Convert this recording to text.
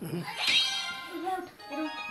Mm-hmm. Get out.